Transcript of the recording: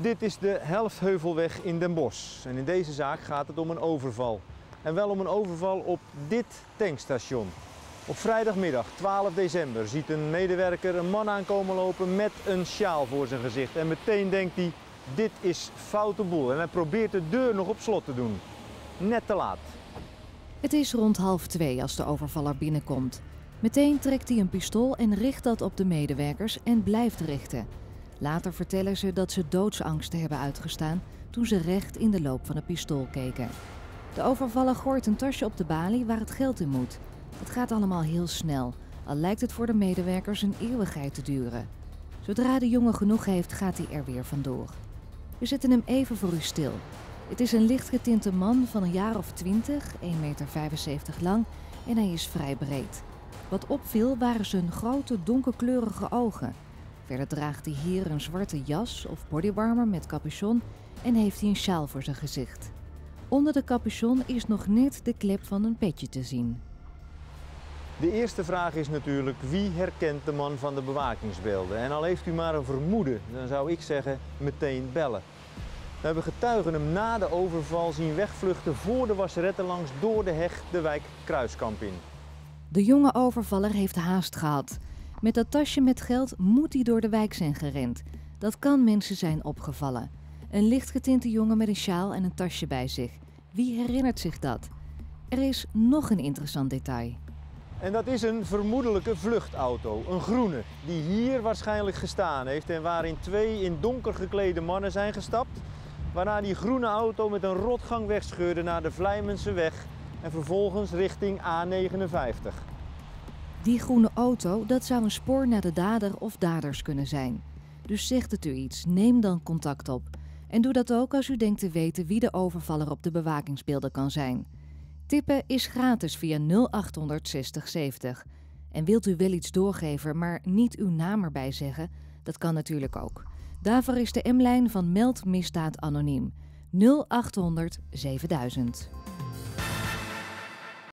Dit is de Helftheuvelweg in Den Bosch. En in deze zaak gaat het om een overval. En wel om een overval op dit tankstation. Op vrijdagmiddag 12 december ziet een medewerker een man aankomen lopen met een sjaal voor zijn gezicht. En meteen denkt hij, dit is foute boel. En hij probeert de deur nog op slot te doen. Net te laat. Het is rond half twee als de overvaller binnenkomt. Meteen trekt hij een pistool en richt dat op de medewerkers en blijft richten. Later vertellen ze dat ze doodsangsten hebben uitgestaan toen ze recht in de loop van het pistool keken. De overvaller gooit een tasje op de balie waar het geld in moet. Het gaat allemaal heel snel, al lijkt het voor de medewerkers een eeuwigheid te duren. Zodra de jongen genoeg heeft, gaat hij er weer vandoor. We zetten hem even voor u stil. Het is een lichtgetinte man van een jaar of 20, 1,75 meter lang en hij is vrij breed. Wat opviel waren zijn grote donkerkleurige ogen. Verder draagt hij hier een zwarte jas of bodywarmer met capuchon en heeft hij een sjaal voor zijn gezicht. Onder de capuchon is nog net de klep van een petje te zien. De eerste vraag is natuurlijk wie herkent de man van de bewakingsbeelden? En al heeft u maar een vermoeden, dan zou ik zeggen meteen bellen. We hebben getuigen hem na de overval zien wegvluchten voor de wasseretten langs door de heg de wijk Kruiskamp in. De jonge overvaller heeft haast gehad. Met dat tasje met geld moet hij door de wijk zijn gerend. Dat kan mensen zijn opgevallen. Een lichtgetinte jongen met een sjaal en een tasje bij zich. Wie herinnert zich dat? Er is nog een interessant detail. En dat is een vermoedelijke vluchtauto, een groene, die hier waarschijnlijk gestaan heeft en waarin twee in donker geklede mannen zijn gestapt. Waarna die groene auto met een rotgang wegscheurde naar de Vlijmense weg en vervolgens richting A59. Die groene auto, dat zou een spoor naar de dader of daders kunnen zijn. Dus zegt het u iets, neem dan contact op. En doe dat ook als u denkt te weten wie de overvaller op de bewakingsbeelden kan zijn. Tippen is gratis via 0800 6070. En wilt u wel iets doorgeven, maar niet uw naam erbij zeggen? Dat kan natuurlijk ook. Daarvoor is de M-lijn van Meld Misdaad Anoniem 0800 7000.